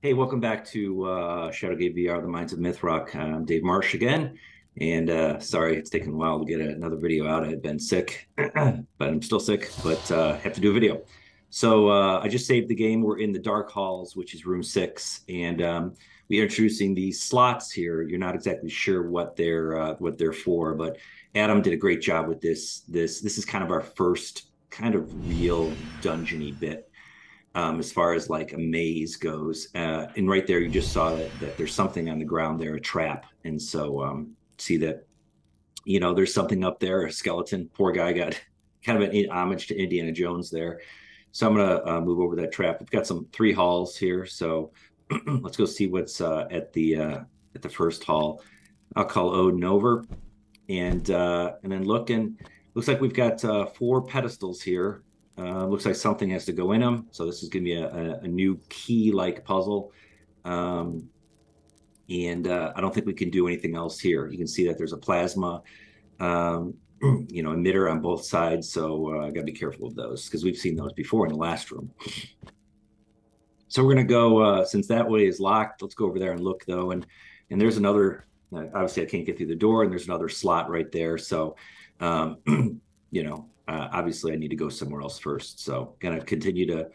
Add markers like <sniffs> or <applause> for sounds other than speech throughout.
Hey, welcome back to uh, Shadowgate VR, The Mines of Mythrok. I'm Dave Marsh again. And uh, sorry, it's taken a while to get another video out. I've been sick, <clears throat> but I'm still sick, but uh, have to do a video. So uh, I just saved the game. We're in the Dark Halls, which is room six. And um, we are introducing these slots here. You're not exactly sure what they're uh, what they're for, but Adam did a great job with this. This this is kind of our first kind of real dungeony bit um, as far as like a maze goes. Uh, and right there, you just saw that, that there's something on the ground there, a trap. And so um, see that, you know, there's something up there, a skeleton. Poor guy got <laughs> kind of an homage to Indiana Jones there. So I'm going to uh, move over that trap. We've got some three halls here. So <clears throat> let's go see what's uh, at the uh, at the first hall. I'll call Odin over and uh, and then look and looks like we've got uh, four pedestals here uh, looks like something has to go in them. So this is going to be a, a, a new key-like puzzle. Um, and uh, I don't think we can do anything else here. You can see that there's a plasma, um, <clears throat> you know, emitter on both sides. So uh, I got to be careful of those because we've seen those before in the last room. <sniffs> So we're going to go, uh, since that way is locked, let's go over there and look though. And, and there's another, uh, obviously I can't get through the door and there's another slot right there. So, um, <clears throat> you know, uh, obviously I need to go somewhere else first. So gonna continue to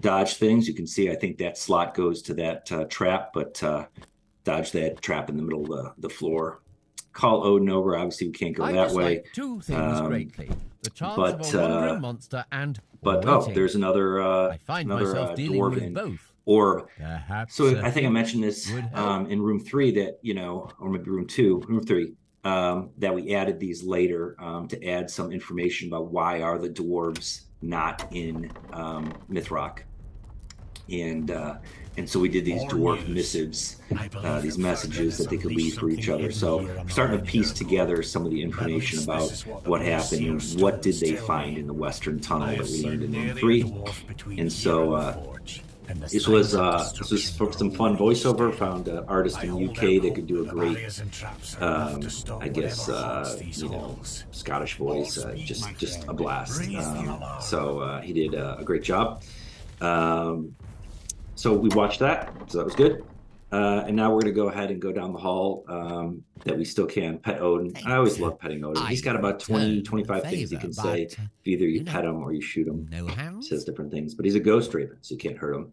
dodge things. You can see I think that slot goes to that uh, trap, but uh, dodge that trap in the middle of the, the floor. Call Odin over. Obviously we can't go I that way. Like two things um, greatly: the chance but, of a wandering uh, monster and but oh, waiting. oh, there's another uh, I find another myself uh, dealing dwarven with both. Or so I think I mentioned this um, in room three that you know, or maybe room two, room three um, that we added these later um, to add some information about why are the dwarves not in um, Mythrok, and uh, and so we did these dwarf missives, uh, these messages that they could leave for each other. So we're starting to piece together some of the information about what happened and what did they find in the Western Tunnel that we learned in room three, and so. Uh, this was uh, this was for some fun voiceover. Found an artist in the UK that could do a great, um, I guess, uh, you know, Scottish voice. Uh, just just a blast. Um, so uh, he did a great job. Um, so we watched that. So that was good. Uh, and now we're going to go ahead and go down the hall um, that we still can pet Odin. I always love petting Odin. He's got about 20, 25 things he can say. Either you, pet him or you shoot him. No hands. Says different things, but he's a ghost raven, so you can't hurt him.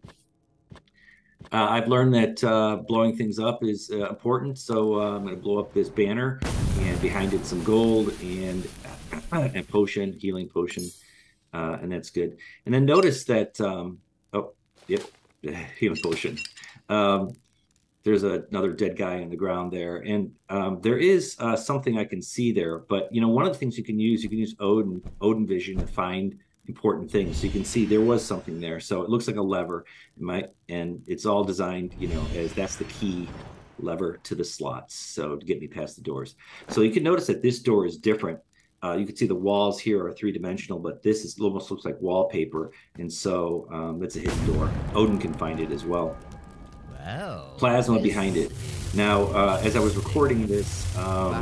Uh, I've learned that uh, blowing things up is uh, important, so uh, I'm going to blow up this banner, and behind it some gold and and potion, healing potion, uh, and that's good. And then notice that, um, oh, yep, <laughs> healing potion. Um, there's a, another dead guy in the ground there, and um, there is uh, something I can see there. But you know, one of the things you can use, you can use Odin Odin Vision to find important things. So you can see there was something there. So it looks like a lever, it might, and it's all designed, you know, as that's the key lever to the slots. So to get me past the doors. So you can notice that this door is different. Uh, you can see the walls here are three dimensional, but this is almost looks like wallpaper, and so um, it's a hidden door. Odin can find it as well plasma behind it. Now, uh, as I was recording this, um,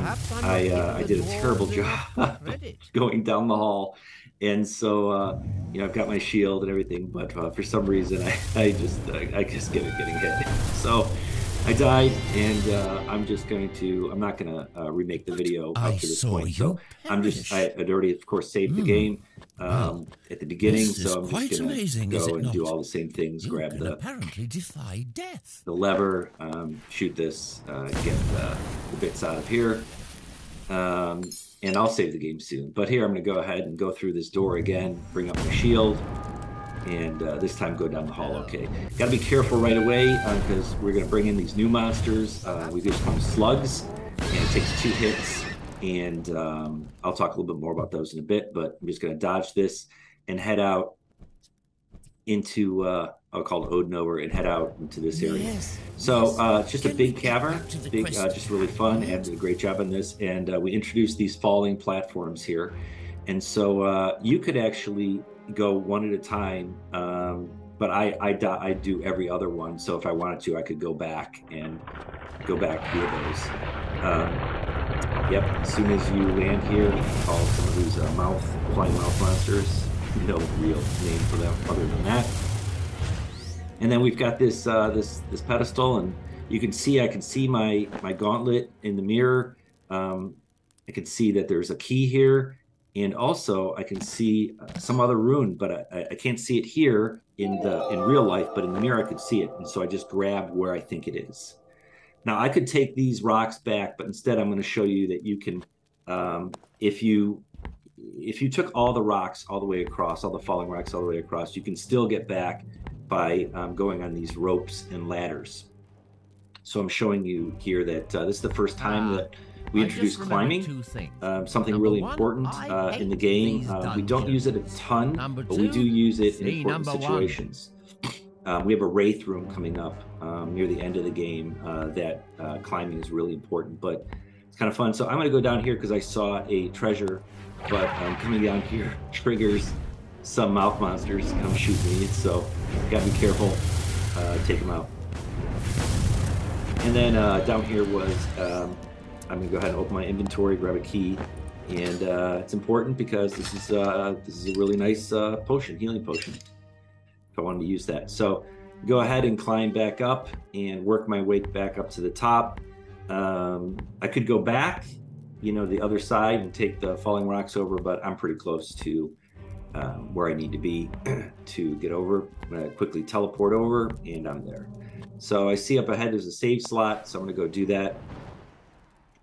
I, uh, I did a terrible job <laughs> <laughs> going down the hall. And so, uh, you know, I've got my shield and everything, but uh, for some reason, I, I just, I just get it getting hit. So I died, and uh, I'm just going to, I'm not going to uh, remake the video up to this point. So I'm just, I had already, of course, saved mm. the hmm. game um, at the beginning, so I'm just going to go and not? do all the same things. You grab the apparently defy death. The lever, um, shoot this, uh, get the, the, bits out of here, um, and I'll save the game soon. But here I'm going to go ahead and go through this door again, bring up my shield, and uh, this time go down the hall. Okay, got to be careful right away because uh, we're going to bring in these new monsters. Uh, we just call them slugs, and it takes two hits and um, I'll talk a little bit more about those in a bit. But I'm just going to dodge this and head out into uh, I'll call it Odinover and head out into this area. Yes, so. Uh, it's just a big cavern, big, uh, just really fun. Ed did a great job on this, and uh, we introduced these falling platforms here, and so uh, you could actually go one at a time. Um, but I, I I do every other one. So if I wanted to, I could go back and go back via those. Um, Yep, as soon as you land here, call some of these uh, mouth, flying mouth monsters. <laughs> No real name for them other than that. And then we've got this uh, this this pedestal, and you can see I can see my my gauntlet in the mirror. Um, I can see that there's a key here, and also I can see uh, some other rune, but I, I can't see it here in the in real life. But in the mirror, I could see it, and so I just grabbed where I think it is. Now I could take these rocks back, but instead I'm going to show you that you can, um, if you if you took all the rocks all the way across, all the falling rocks all the way across, you can still get back by um, going on these ropes and ladders. So I'm showing you here that uh, this is the first time uh, that we introduced climbing, um, something Number really one, important uh, in the game. Uh, we don't use it a ton, Number but we do use it in important situations. Um, we have a wraith room coming up um, near the end of the game uh, that uh, climbing is really important, but it's kind of fun. So I'm going to go down here because I saw a treasure but um, coming down here <laughs> triggers some mouth monsters to come shoot me. So gotta be careful. Uh, take them out. And then uh, down here was um, I'm gonna go ahead and open my inventory, grab a key, and uh, it's important because this is uh, this is a really nice uh, potion, healing potion. If I wanted to use that, so go ahead and climb back up and work my way back up to the top. Um, I could go back you know, the other side and take the falling rocks over, but I'm pretty close to um, where I need to be <clears throat> to get over. I'm to quickly teleport over and I'm there. So I see up ahead there's a save slot, so I'm to go do that.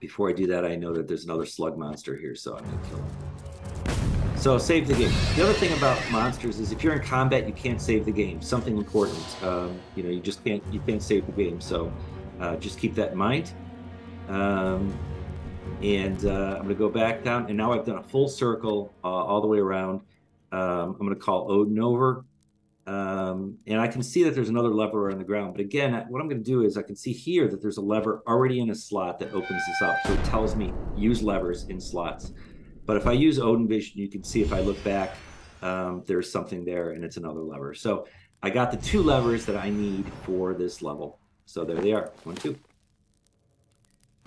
Before I do that, I know that there's another slug monster here, so I'm to kill him. So save the game. The other thing about monsters is if you're in combat, you can't save the game. Something important. Um, you know, you just can't you can't save the game. So uh, just keep that in mind. Um, and uh, I'm to go back down. And now I've done a full circle uh, all the way around. Um, I'm to call Odin over. Um, and I can see that there's another lever on the ground. But again, what I'm going to do is I can see here that there's a lever already in a slot that opens this up. So it tells me use levers in slots. But if I use Odin Vision, you can see if I look back, um, there's something there and it's another lever. So I got the two levers that I need for this level. So there they are, one, two.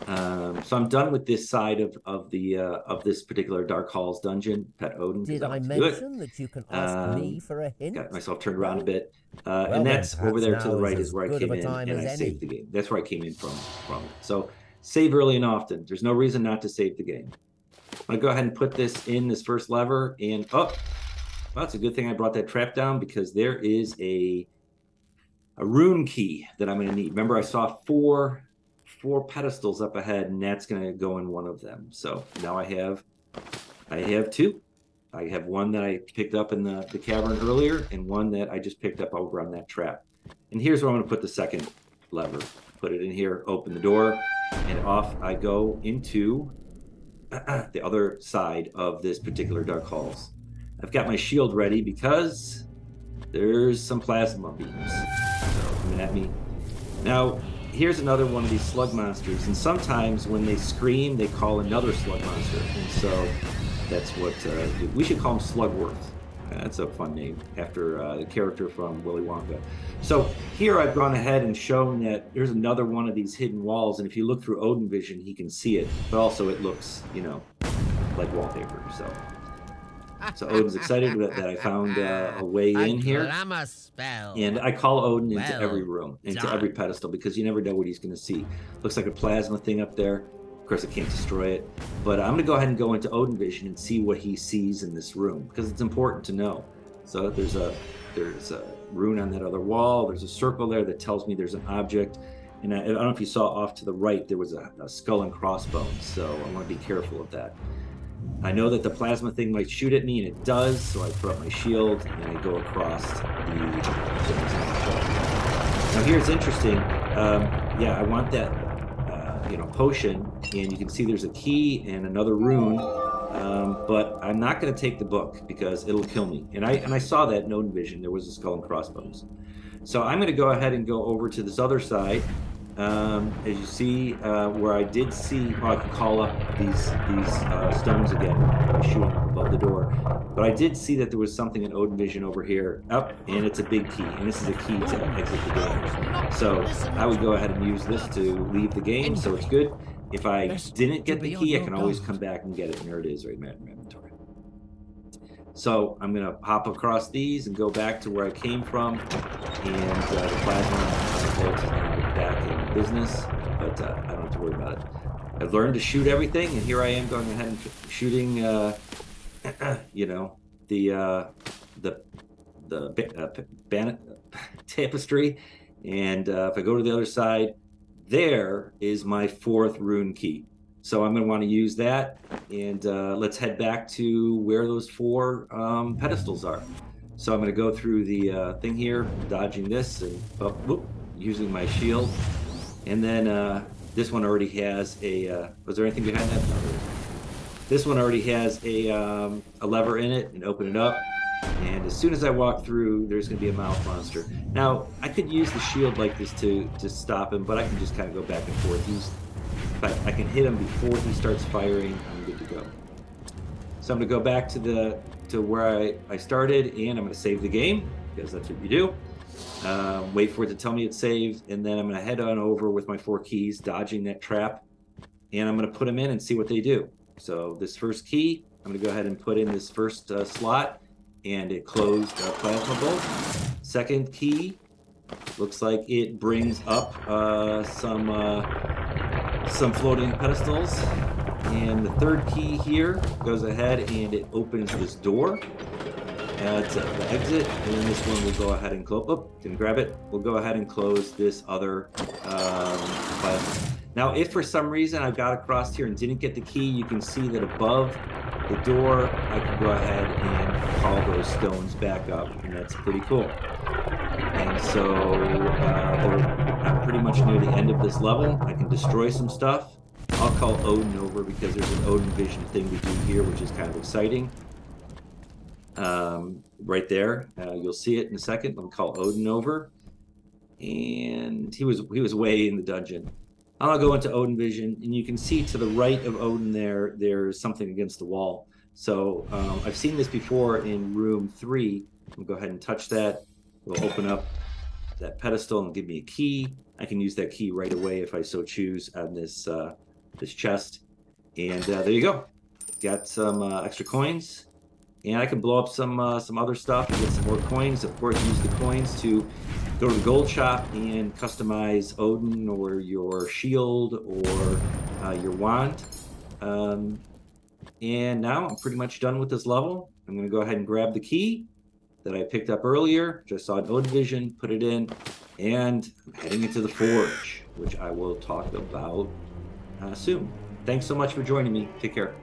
Um, so I'm done with this side of of the uh, of this particular Dark Halls dungeon, Pet Odin. Did I mention that you can ask um, me for a hint? Got myself turned around a bit, uh, well, and that's over there to the right is where I came in and I any. saved the game. That's where I came in from. From so save early and often. There's no reason not to save the game. I'm gonna go ahead and put this in this first lever, and oh, well, it's a good thing I brought that trap down because there is a a rune key that I'm going to need. Remember, I saw four four pedestals up ahead, and that's going to go in one of them. So now I have, I have two. I have one that I picked up in the, the cavern earlier, and one that I just picked up over on that trap. And here's where I'm going to put the second lever. Put it in here, open the door, and off I go into <clears throat> the other side of this particular dark halls. I've got my shield ready because there's some plasma beams coming at me. Now, here's another one of these slug monsters, and sometimes when they scream, they call another slug monster, and so that's what uh, we should call him Slugworth. That's a fun name after uh, the character from Willy Wonka. So here I've gone ahead and shown that there's another one of these hidden walls, and if you look through Odin Vision, he can see it, but also it looks, you know, like wallpaper. So so Odin's excited that, that I found uh, a way in here. And I call Odin into well every room, into done. every pedestal, because you never know what he's going to see. Looks like a plasma thing up there. Of course, I can't destroy it. But I'm going to go ahead and go into Odin Vision and see what he sees in this room, because it's important to know. So there's a there's a rune on that other wall. There's a circle there that tells me there's an object. And I, I don't know if you saw off to the right, there was a, a skull and crossbones. So I want to be careful of that. I know that the plasma thing might shoot at me, and it does, so I put up my shield and I go across the. Now here's interesting. Um, yeah, I want that, uh, you know, potion, and you can see there's a key and another rune, um, but I'm not going to take the book because it'll kill me. And I and I saw that in Odin Vision. There was a skull and crossbones. So I'm going to go ahead and go over to this other side um, as you see, uh, where I did see, oh, I can call up these these uh, stones again, shooting them above the door. But I did see that there was something in Odin Vision over here, up, and it's a big key, and this is a key to exit the door. So I would go ahead and use this to leave the game, so it's good. If I didn't get the key, I can always come back and get it, and there it is right in my inventory. So I'm gonna hop across these and go back to where I came from, and uh, the plasma vault is now back in business. But uh, I don't have to worry about it. I've learned to shoot everything, and here I am going ahead and shooting, uh, <clears throat> you know, the uh, the the uh, ban- <laughs> tapestry. And uh, if I go to the other side, there is my fourth rune key. So I'm going to want to use that. And uh, let's head back to where those four um, pedestals are. So I'm going to go through the thing here, dodging this and oh, whoop, using my shield. And then uh, this one already has a. Uh, was there anything behind that? This one already has a, um, a lever in it and open it up. And as soon as I walk through, there's going to be a mouth monster. Now, I could use the shield like this to, to stop him, but I can just kind of go back and forth. He's, I, I can hit him before he starts firing. I'm good to go. So I'm going to go back to the to where I, I started, and I'm going to save the game, because that's what you do. Uh, wait for it to tell me it's saved, and then I'm going to head on over with my four keys, dodging that trap, and I'm going to put them in and see what they do. So this first key, I'm going to go ahead and put in this first uh, slot, and it closed a plasma bolt. Second key, looks like it brings up uh, some uh, some floating pedestals. And the third key here goes ahead and it opens this door. Adds uh, the exit, and then this one will go ahead and close. Oh, didn't grab it. We'll go ahead and close this other um. Now, if for some reason I got across here and didn't get the key, you can see that above the door, I can go ahead and call those stones back up, and that's pretty cool. And so uh, I'm pretty much near the end of this level. I can destroy some stuff. I'll call Odin over because there's an Odin Vision thing to do here, which is kind of exciting. Um, right there, uh, you'll see it in a second. I'll call Odin over, and he was he was way in the dungeon. I'll go into Odin Vision, and you can see to the right of Odin there, there's something against the wall. So um, I've seen this before in room three. We'll go ahead and touch that. We'll open up that pedestal and give me a key. I can use that key right away if I so choose on this uh, this chest. And uh, there you go. Got some uh, extra coins, and I can blow up some uh, some other stuff and get some more coins. Of course, use the coins to go to the gold shop and customize Odin or your shield or uh, your wand. Um, and now I'm pretty much done with this level. I'm going to go ahead and grab the key that I picked up earlier. Just saw Odin Vision, put it in, and I'm heading into the forge, which I will talk about uh, soon. Thanks so much for joining me. Take care.